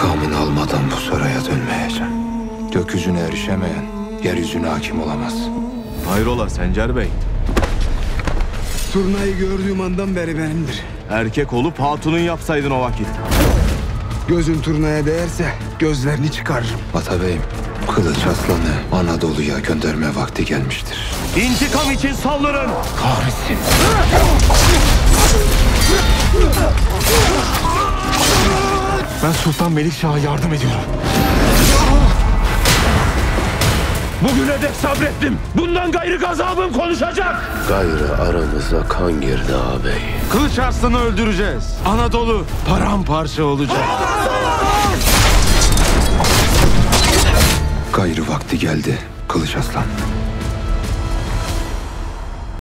İntikamını almadan bu saraya dönmeyeceğim. Gökyüzüne erişemeyen yeryüzüne hakim olamaz. Hayrola Sencer Bey? Turnayı gördüğüm andan beri benimdir. Erkek olup hatunun yapsaydın o vakit. Gözün turnaya değerse gözlerini çıkarırım. Atabeyim, Kılıç Aslan'ı Anadolu'ya gönderme vakti gelmiştir. İntikam için saldırın! Kahretsin. Ben Sultan Melikşah'a yardım ediyorum. Bugüne dek sabrettim. Bundan gayrı gazabım konuşacak. Gayrı aramıza kan girdi ağabey. Kılıç Arslan'ı öldüreceğiz. Anadolu paramparça olacak. Gayrı vakti geldi Kılıç Aslan.